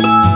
you